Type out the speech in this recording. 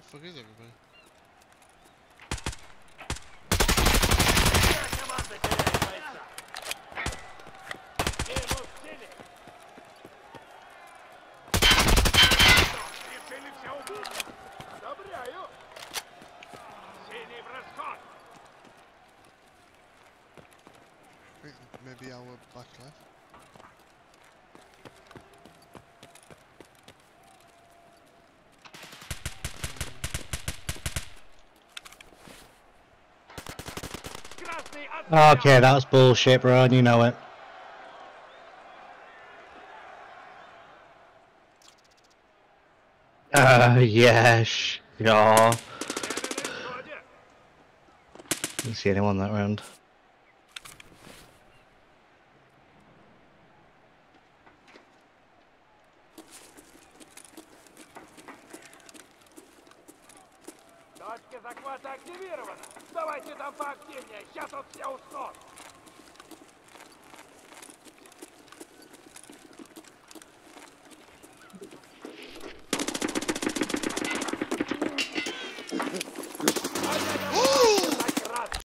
the fuck is everybody? Maybe our will back left. Okay, that's bullshit, bro, and you know it. Uh, yes, yeah. Didn't see anyone that round. Точка захвата активирована. Давайте там поактивнее. Сейчас тут все уснут.